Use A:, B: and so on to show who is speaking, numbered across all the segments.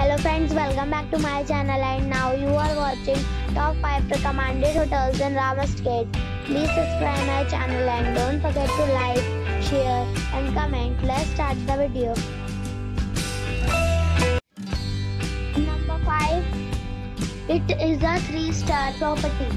A: Hello friends, welcome back to my channel and now you are watching top 5 recommended hotels in Ramsgate. Please subscribe my channel and don't forget to like, share and comment. Let's start the video. Number 5. It is a 3 star property.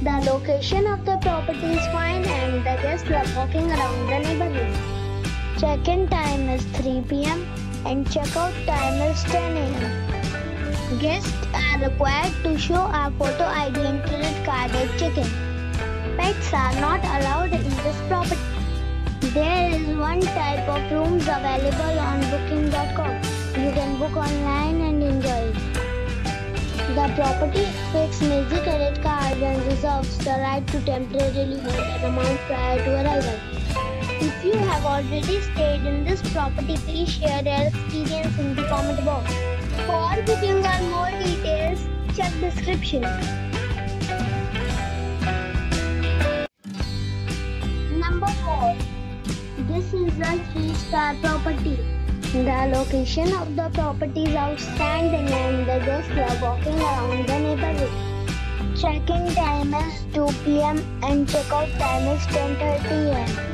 A: The location of the property is fine and the guests love walking around the neighborhood. Check-in time is 3 p.m. and check-out time is 10 a.m. Guests are required to show a photo ID and credit card at check-in. Pets are not allowed in this property. There is one type of rooms available on booking.com. You can book online and enjoy it. The property expects major credit cards and reserves the right to temporarily hold an amount prior to arrival. If you have already stayed in this property, please share your experience in the comment box. For booking or more details, check description. Number 4. This is a 3-star property. The location of the property is outstanding and the guests love walking around the neighborhood. Check-in time is 2 p.m. and check-out time is 10.30 am.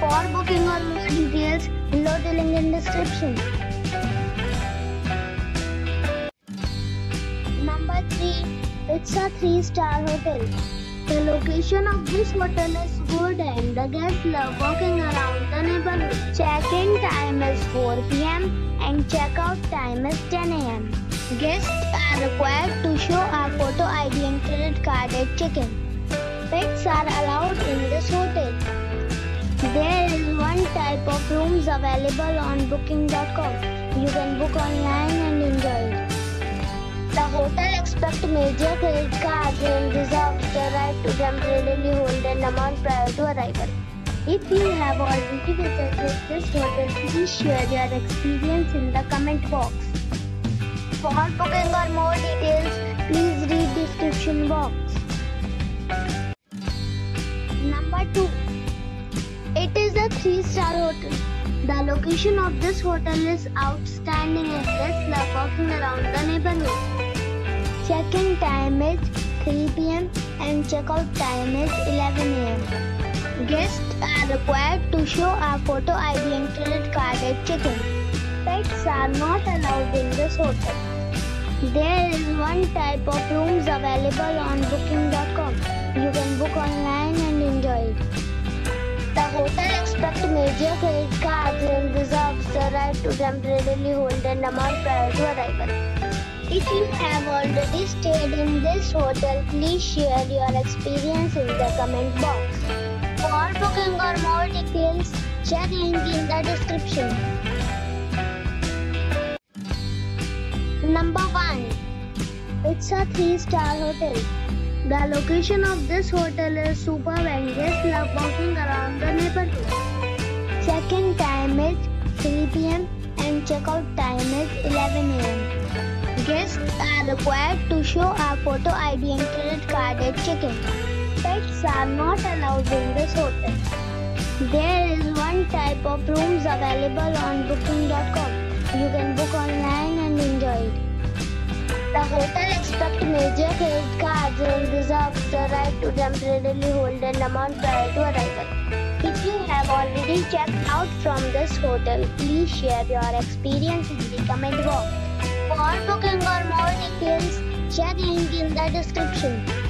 A: For booking or more details, below the link in description. Number 3. It's a 3-star hotel. The location of this hotel is good and the guests love walking around the neighborhood. Check-in time is 4 p.m. and check-out time is 10 a.m. Guests are required to show a photo ID and credit card at check-in. Pets are allowed rooms available on booking.com. You can book online and enjoy it. The hotel expects major credit cards and reserves the right to temporarily hold an amount prior to arrival. If you have already visited this hotel, please share your experience in the comment box. For booking or more details, please read description box. Number 2. It is a 3-star hotel. The location of this hotel is outstanding and guests love walking around the neighborhood. Check-in time is 3 p.m. and check-out time is 11 a.m. Guests are required to show a photo ID and credit card at check-in. Pets are not allowed in this hotel. There is one type of rooms available on booking.com. You can book online and enjoy it. The hotel expects major credit cards and reserves the right to temporarily hold an amount prior to arrival. If you have already stayed in this hotel, please share your experience in the comment box. For booking or more details, check link in the description. Number 1. It's a 3-star hotel. The location of this hotel is superb and guests love walking around the neighborhood. Check-in time is 3 p.m. and check-out time is 11 a.m. Guests are required to show a photo ID and credit card at check-in. Pets are not allowed in this hotel. There is one type of rooms available on booking.com. You can book online and enjoy it. The hotel expects major credit reserves the right to temporarily hold an amount prior to arrival. If you have already checked out from this hotel, please share your experience in the comment box. For booking or more details, check the link in the description.